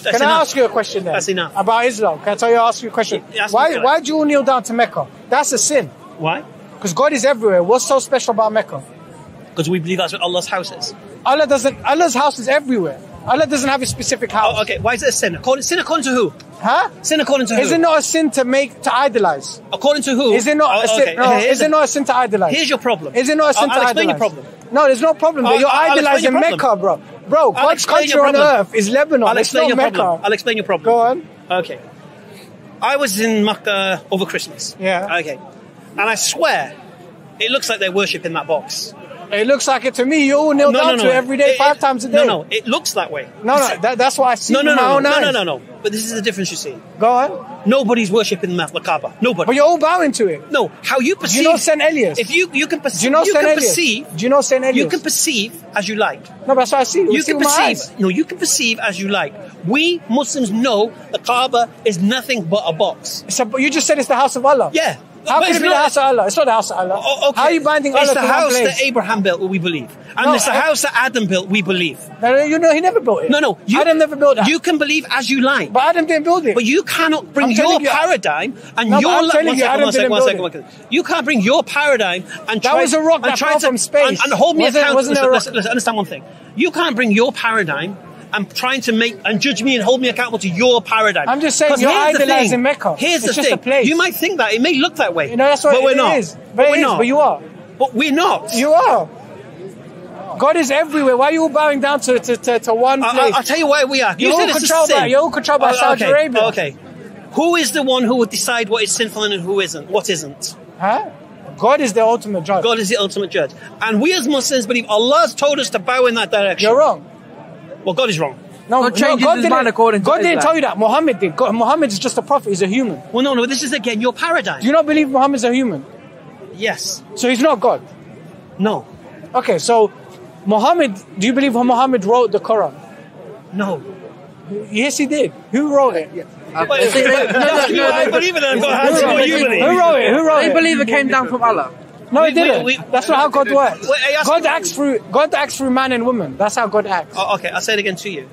Can I ask you a question then? That's enough. About Islam. Can I tell you, ask you a question? Yeah, why, why do you all kneel down to Mecca? That's a sin. Why? Because God is everywhere. What's so special about Mecca? Because we believe that's what Allah's house is. Allah doesn't, Allah's house is everywhere. Allah doesn't have a specific oh, house. Oh, okay, why is it a sin? According, sin according to who? Huh? Sin according to who? Is it not a sin to make, to idolize? According to who? Is it not Oh, a sin? okay. No, Here's is it not a sin to idolize? Here's your problem. Is it not a sin I'll, to I'll explain idolize? your problem. No, there's no problem. I'll- You're I'll idolizing your. Mecca, bro. Bro, I'll explain country on earth is Lebanon. I'll explain your Mecca. problem. I'll explain your problem. Go on. Okay. I was in Makkah over Christmas. Yeah. Okay. And I swear, it looks like they worship in that box. It looks like it to me. You all kneel down to it every day, It- five it- times a day. No, no, it looks that way. No, no, that, that's what I see No, no, my no, own no, eyes. no, no, no. But this is the difference you see. Go on. Nobody's worshipping the Kaaba. Nobody. But you're all bowing to it. No, how you Do perceive. you know St. Elias? If you you can perceive. Do you know you St. can Elias? perceive. Do you know St. Elias? You can perceive as you like. No, but that's what I see. I You see can perceive. No, you can perceive as you like. We Muslims know the Kaaba is nothing but a box. So, but you just said it's the house of Allah. Yeah. How But can it be the house of Allah? It's not the house of Allah. Oh, okay. How are you binding Allah It's to the house that Abraham built, we believe, and No, it's the I- house that Adam built, we believe. No, no, you know, he never built it. No, no, you, Adam never built that. You can believe as you like, but Adam didn't build it. but you cannot bring I'm your you- paradigm and No, your. I'm li- telling one you, second, Adam one second, didn't one build second, it. one second. You can't bring your paradigm and That try, was a rock that try fell to, from space. And, and hold me accountable. wasn't it Listen, a rock? listen, listen, understand one thing. You can't bring your paradigm and trying to make and judge me and hold me accountable to your paradigm. I'm just saying you're here's the idolizing thing. Mecca. Here's It's the just thing. a place. You might think that it may look that way. You know, that's what but it we're not. is. But it we're is, not. but you are. But we're not. You are. God is everywhere. Why are you all bowing down to, to, to, to one place? I, will tell you why we are. You You're all controlled by- you're all controlled by Oh, Saudi okay, Arabia. Okay. Who is the one who would decide what is sinful and who isn't? What isn't? Huh? God is the ultimate judge. God is the ultimate judge. And we as Muslims believe Allah has told us to bow in that direction. You're wrong. Well, God is wrong. No, God changes his didn't, mind according to God didn't tell you that. Muhammad did. God, Muhammad is just a prophet. He's a human. Well, no, no, this is again your paradigm. Do you not believe Muhammad's a human? yes. So he's not God. No. Okay, so Muhammad, do you believe Muhammad wrote the Quran? No. Yes, he did. Who wrote it? Uh, But- no, no, no, I believe it. I've got Who hands wrote it? you. Who wrote it? Who wrote They believe it came down from Allah. No, We- it didn't. we- we- That's not how God works. Wait, God you- acts through God acts through man and woman. That's how God acts. Oh, okay, I'll say it again to you.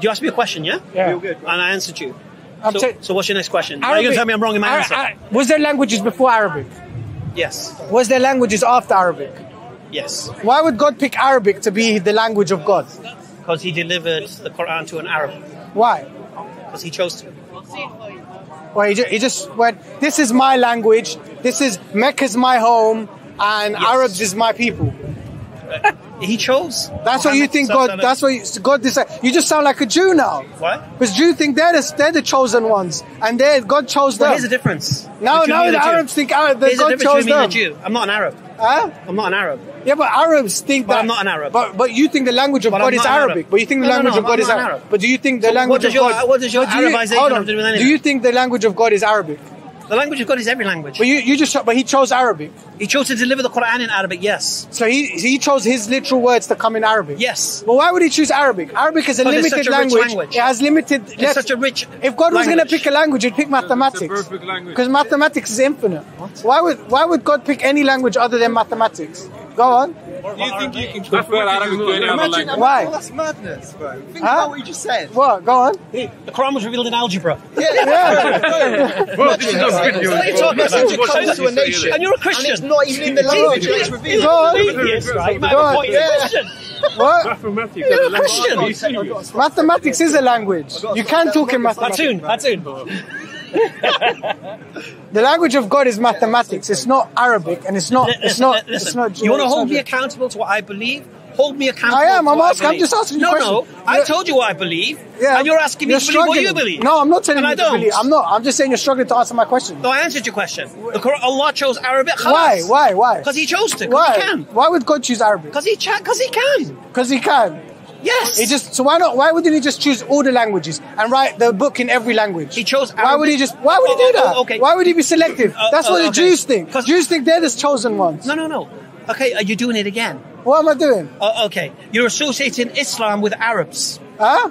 You asked me a question, yeah? Yeah. And I answered you. So, ta- so what's your next question? Are you going to tell me I'm wrong in my Ar- answer? Ar- was there languages before Arabic? yes. Was there languages after Arabic? Yes. Why would God pick Arabic to be the language of God? Because he delivered the Quran to an Arab. Why? Because he chose to. Well, he just, he just went, this is my language, this is Mecca's my home, and Arabs is my people. Uh, he chose. That's what you think God, that's what you, God decided. You just sound like a Jew now. What? Because Jews think they're the, they're the chosen ones, and they God chose Well, them. here's the difference. No, no, the. Arabs think uh, Arab, that Here's the God chose between me and them. a Jew. I'm not an Arab. Huh? I'm not an Arab. Yeah, but Arabs think But that. I'm not an Arab. But but you think the language of But God is an Arab. Arabic. But you think the No, no, language no, of God is Arabic. Arab. But do you think the So language of your- God? what does your you- Arabization hold have to do with any of Do you think the language of God is Arabic? The language of God is every language. But you you just but he chose Arabic. He chose to deliver the Quran in Arabic, yes. So he he chose his literal words to come in Arabic. Yes. Well, why would he choose Arabic? Arabic is a Because it's limited such a rich language. language. It has limited. It's such a rich If God was going to pick a language, he'd pick mathematics. perfect language. Because mathematics is infinite. Why would Why would God pick any language other than mathematics? Go on. Do You think you can compare Arabic to any other language? Why? that's madness, bro. Think Huh? about what you just said. What? Go on. The Quran was revealed in algebra. Bro, this is just video. What are you talking Message about? comes to a nation, And you're a and Christian. it's not even in the language it's revealed. Go on. Atheist, right? Go on. point. You're a Yeah. Christian. What? Mathematics. You're a Christian. Are you serious? Mathematics is a language. You can talk in mathematics. Hatun, Hatun. The language of God is mathematics. It's not Arabic, and it's not. It's not. listen. It's not. You want to hold me accountable to what I believe? Hold me accountable. I am, I'm asking- I'm just asking you No, a no. I told you what I believe, Yeah. and you're asking me You're to believe what you believe. No, I'm not telling and you I don't. believe. I'm not. I'm just saying you're struggling to answer my question. No, I answered your question. The Quran, Allah chose Arabic. Why? Why? Why? Because He chose to. Why? He can. Why would God choose Arabic? Because He can. Because He can. Because He can. Yes. He just. So why not? Why wouldn't He just choose all the languages and write the book in every language? He chose Why would He just? Why would He Oh, do oh, that? oh, okay. Why would He be selective? Uh, That's uh, what the okay. Jews think. Jews think they're the chosen ones. No, no, no. Okay, are you doing it again? What am I doing? Uh, okay, you're associating Islam with Arabs. Huh?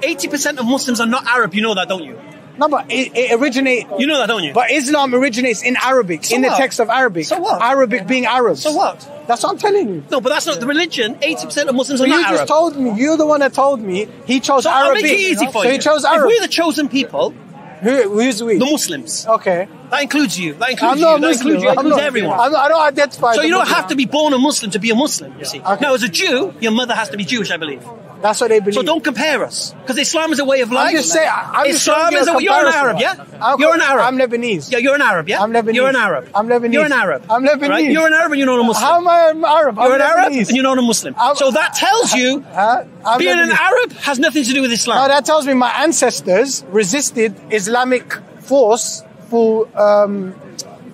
80% of Muslims are not Arab. You know that, don't you? No, but it, it originates. You know that, don't you? But Islam originates in Arabic, So in the text of Arabic. So what? Arabic being Arabs. So what? That's what I'm telling you. no, but that's not the religion. 80% of Muslims are you not just told me. You're the one that told me he chose so I'll Arabic. make it easy for so you. he chose If Arabic. we're the chosen people, Who, who's we? the Muslims, okay. that includes you. That includes I'm you. that includes you. That includes not, everyone. I'm not- I don't identify. so you don't Muslim. have to be born a Muslim to be a Muslim, you see. Okay. Now, as a Jew, your mother has to be Jewish, I believe. That's what they believe. So don't compare us, because Islam is a way of life. I'm just saying. I'm Islam you is a a, you're an. Arab, yeah? I'm- you're an Arab. I'm Lebanese. Yeah, you're an Arab, yeah? I'm Lebanese. You're an Arab. I'm Lebanese. You're an Arab. I'm Lebanese. Right? You're an Arab and you're not a Muslim. How am I an Arab? you're I'm an Arab and you're not a Muslim. I'm- so that tells you Huh? Being an Arab has nothing to do with Islam. No, that tells me my ancestors resisted Islamic force for um,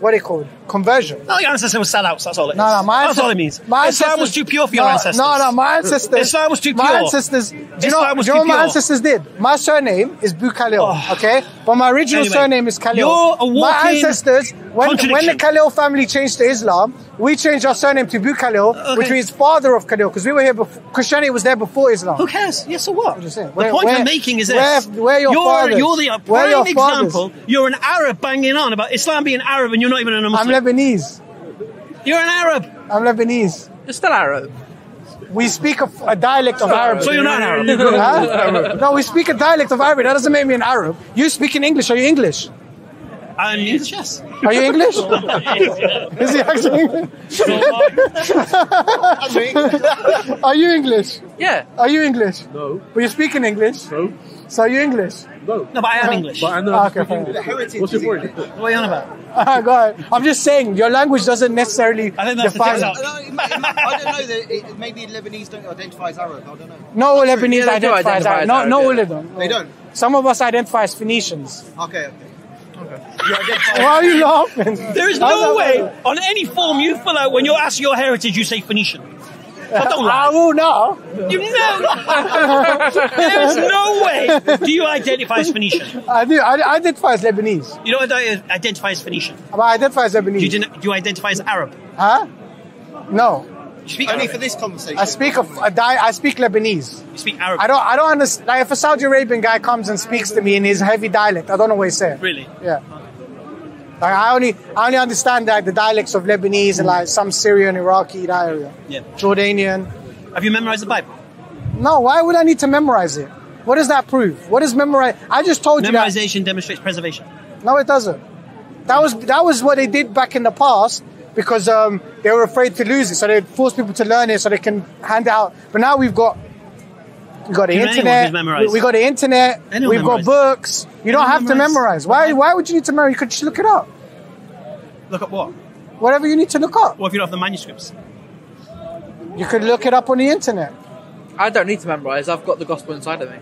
what they called conversion. No, your ancestors were sellouts. That's all it is. No, no, my That's all it means. My Islam was too pure for your no, ancestors. No, no, my ancestors. Islam was too pure. My ancestors. Do you know, Islam was do you know what my ancestors did? My surname is Bukhalil. Oh. Okay, but my original Anyway, surname is Khalil. you're a my ancestors, when when the. Khalil family changed to Islam, we changed our surname to Bukhalil, which Okay. means father of Khalil, because we were here before. Christianity was there before Islam. Who cares? Yeah, so what? just saying. The Where- point where- I'm making is this. where- where your you're, fathers? you're the Where prime your fathers? example. You're an Arab banging on about Islam being Arab and you're not even a I'm Lebanese. you're an Arab. I'm Lebanese. You're still Arab. We speak a, a dialect of Arabic. So you're not Arab. Huh? No, we speak a dialect of Arabic. That doesn't make me an Arab. You speak in English. Are you English? I'm English, yes. Are you English? Is he actually English? Are you English? Yeah. Are you English? No. But you speak in English? No. So are you English? No, No, but I am English. But I know Ah, how okay, to speak fine. English. What's your point? What are you on about? Go ahead. I'm just saying, your language doesn't necessarily I think that's define. TikTok. No, it might- it might- I don't know that it, maybe Lebanese don't identify as Arab. I don't know. No Lebanese Yeah, they identify as identify Arab. as No, Arab, no yeah. all of them. They don't. Some of us identify as Phoenicians. Okay, okay. You identify Why are you laughing? There is How's no way work? on any form you fill out when you're asked your heritage, you say Phoenician. But don't I will now. You know, there is no way do you identify as Phoenician. I do. I, I identify as Lebanese. You don't identify as Phoenician. But I identify as Lebanese. Do you, do you identify as Arab? Huh? No. You speak only Arabic. for this conversation. I speak of a I speak Lebanese. You speak Arabic. I don't I don't understand like if a Saudi Arabian guy comes and speaks to me in his heavy dialect, I don't know what he's saying. Really? Yeah. Like I only I only understand like the dialects of Lebanese and like some Syrian, Iraqi that area. Yeah. Jordanian. Have you memorized the Bible? No, why would I need to memorize it? What does that prove? What is memorize? I just told you that. Memorization demonstrates preservation. No, it doesn't. That was that was what they did back in the past because um, they were afraid to lose it, so they forced people to learn it so they can hand it out. But now we've got we got the You know anyone internet. We, we got the internet. Anyone we've got books. You don't Anyone have to memorize. Why? Why would you need to memorize? You could just look it up. Look at what? Whatever you need to look up, What if you don't have the manuscripts? you could look it up on the internet. I don't need to memorize. I've got the gospel inside of me.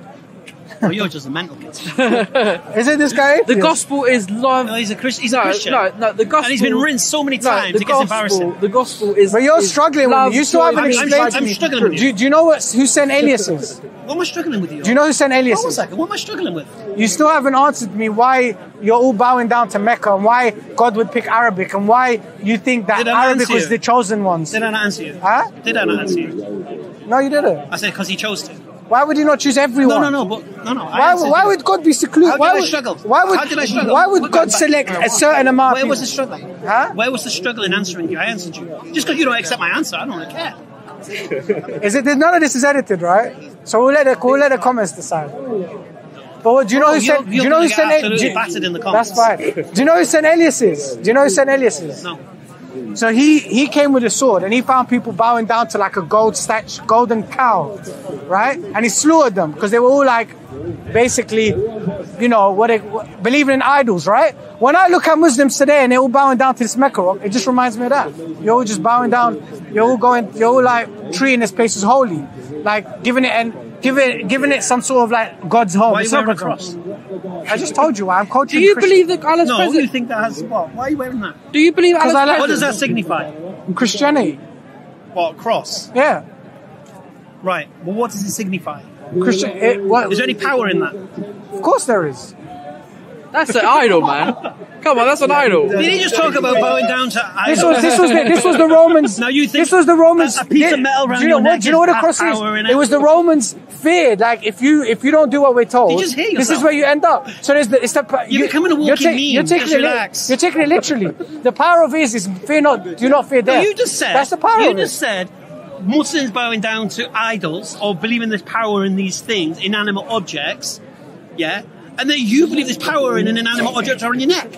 Oh, you're just a mental kid. Isn't this guy? The gospel is live. No, he's a Christian. He's a no, Christian. no, no. The gospel. And he's been rinsed so many times. No, times. the it gets gospel, embarrassing. The gospel is. But you're is struggling with love, me. You still haven't peace, explained I'm to me. struggling with you. Do, do you know what, who St. Elias? What am I struggling with you? Do you know who sent Hold on a second. What am I struggling with? You still haven't answered me why you're all bowing down to Mecca and why God would pick Arabic and why you think that Did Arabic answer was the chosen ones. Did I not answer you? Huh? Did I not answer you? No, you didn't. I said because he chose to. Why would you not choose everyone? No, no, no, but no, no. Why, why would God be secluded? Why I would, struggle? Why would, How did I struggle? Why would God select a certain amount Where was the struggle? Huh? Where was the struggle in answering you? I answered you. Just because you don't accept my answer, I don't really care. Is it? None of this is edited, right? So we'll let the, we'll let the comments decide. But what, do you know Oh, who sent? Do you're know who sent? absolutely do battered in the That's fine. Do you know who St. Elias? Do you know who St. Elias? No. So he he came with a sword and he found people bowing down to like a gold statue, golden cow, right? And he slaughtered them because they were all like, basically, you know, what they what, believing in idols, right? When I look at Muslims today and they're all bowing down to this Mecca rock, it just reminds me of that. You're all just bowing down. You're all going. You're all like treating this place as holy, like giving it and giving giving it some sort of like God's home. Why It's not a cross? home. I just told you. I'm Do you Christian- believe that Allah's No, you think that has what? Why are you wearing that? Do you believe Allah's I like- What does that signify? Christianity? What cross? Yeah, Right. Well, what does it signify? Christian. It, what? Is there any power in that? Of course there is. That's an idol, man. Come on, that's an idol. Did he just talk about bowing down to This idols? was this was the, this was the Romans. Now you think this was the Romans. a piece of metal around do you know your what? neck Do you know what a cross is? It it? was the Romans fear. Like if you if you don't do what we're told, You this is where you end up. So there's the it's the You're becoming a you're walking meme. You're taking Just it relax. You're taking it literally. the power of is is fear not do not fear No, you just said. that's the power You just it. said Muslims bowing down to idols or believing there's power in these things, inanimate objects. Yeah, and then you believe there's power in an inanimate object around your neck.